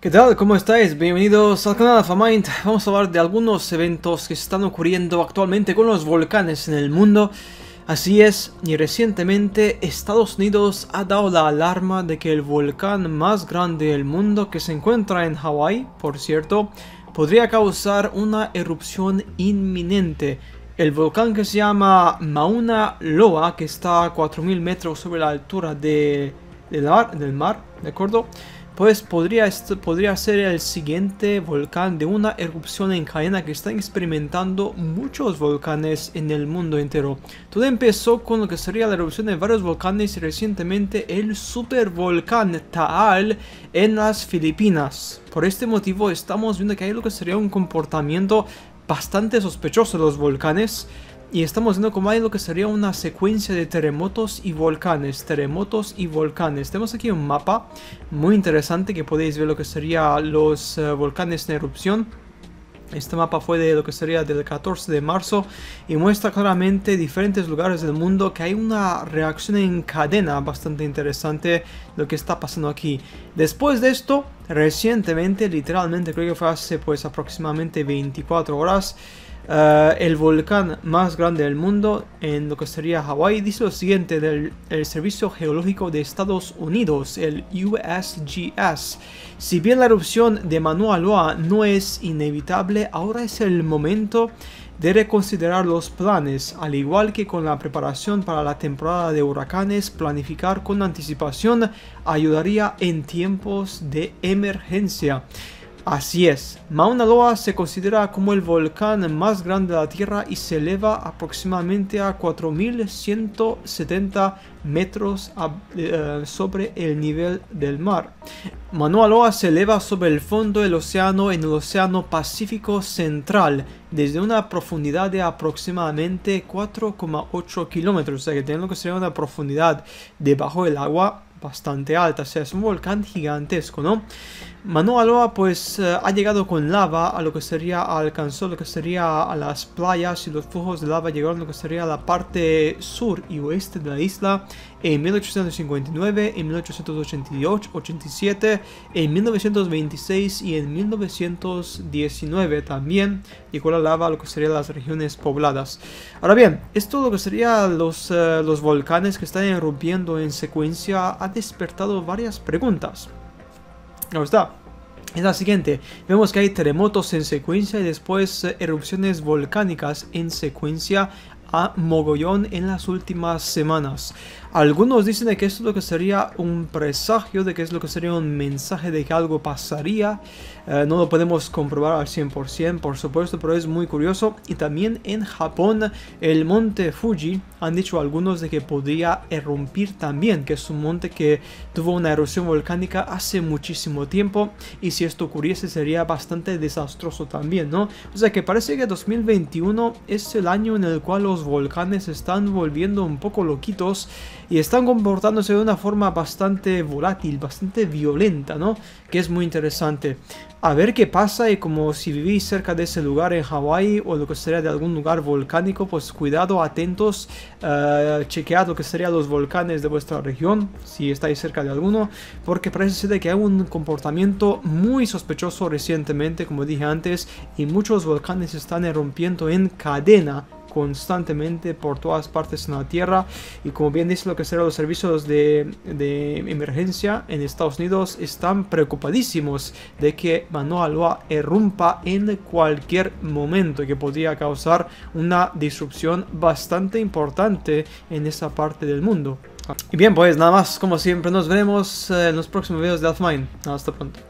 ¿Qué tal? ¿Cómo estáis? Bienvenidos al canal AlphaMind. Vamos a hablar de algunos eventos que están ocurriendo actualmente con los volcanes en el mundo. Así es, y recientemente Estados Unidos ha dado la alarma de que el volcán más grande del mundo, que se encuentra en Hawái, por cierto, podría causar una erupción inminente. El volcán que se llama Mauna Loa, que está a 4.000 metros sobre la altura de, del mar, ¿de acuerdo? Pues podría, podría ser el siguiente volcán de una erupción en cadena que están experimentando muchos volcanes en el mundo entero. Todo empezó con lo que sería la erupción de varios volcanes y recientemente el supervolcán Taal en las Filipinas. Por este motivo estamos viendo que hay lo que sería un comportamiento bastante sospechoso de los volcanes y estamos viendo como hay lo que sería una secuencia de terremotos y volcanes, terremotos y volcanes. Tenemos aquí un mapa muy interesante que podéis ver lo que sería los eh, volcanes en erupción. Este mapa fue de lo que sería del 14 de marzo y muestra claramente diferentes lugares del mundo que hay una reacción en cadena bastante interesante lo que está pasando aquí. Después de esto, recientemente, literalmente creo que fue hace pues aproximadamente 24 horas, eh, el volcán más grande del mundo en lo que sería Hawái dice lo siguiente del Servicio Geológico de Estados Unidos, el USGS. Si bien la erupción de Mauna Loa no es inevitable, ahora es el momento de reconsiderar los planes, al igual que con la preparación para la temporada de huracanes, planificar con anticipación ayudaría en tiempos de emergencia. Así es, Mauna Loa se considera como el volcán más grande de la Tierra y se eleva aproximadamente a 4.170 metros eh, sobre el nivel del mar. Mauna Loa se eleva sobre el fondo del océano en el Océano Pacífico Central desde una profundidad de aproximadamente 4,8 kilómetros, o sea que tiene que ser una profundidad debajo del agua bastante alta, o sea, es un volcán gigantesco, ¿no? Manualoa pues eh, ha llegado con lava a lo que sería, alcanzó lo que sería a las playas y los flujos de lava llegaron a lo que sería a la parte sur y oeste de la isla en 1859, en 1888, 87, en 1926 y en 1919 también llegó la lava a lo que serían las regiones pobladas. Ahora bien, esto lo que serían los, eh, los volcanes que están irrumpiendo en secuencia ha despertado varias preguntas. Ahí está. Es la siguiente, vemos que hay terremotos en secuencia y después eh, erupciones volcánicas en secuencia a mogollón en las últimas semanas. Algunos dicen que esto es lo que sería un presagio, de que es lo que sería un mensaje de que algo pasaría. Eh, no lo podemos comprobar al 100%, por supuesto, pero es muy curioso. Y también en Japón, el monte Fuji, han dicho algunos de que podría errumpir también, que es un monte que tuvo una erupción volcánica hace muchísimo tiempo. Y si esto ocurriese sería bastante desastroso también, ¿no? O sea que parece que 2021 es el año en el cual los volcanes se están volviendo un poco loquitos y están comportándose de una forma bastante volátil, bastante violenta, ¿no? Que es muy interesante. A ver qué pasa y como si vivís cerca de ese lugar en Hawái o lo que sería de algún lugar volcánico, pues cuidado, atentos, uh, chequead lo que serían los volcanes de vuestra región, si estáis cerca de alguno, porque parece ser que hay un comportamiento muy sospechoso recientemente, como dije antes, y muchos volcanes están irrumpiendo en cadena constantemente por todas partes en la Tierra y como bien dice lo que serán los servicios de, de, emergencia en Estados Unidos están preocupadísimos de que Manuel Loa errumpa en cualquier momento que podría causar una disrupción bastante importante en esa parte del mundo. Y bien, pues nada más, como siempre, nos veremos en los próximos videos de Alpha Hasta pronto.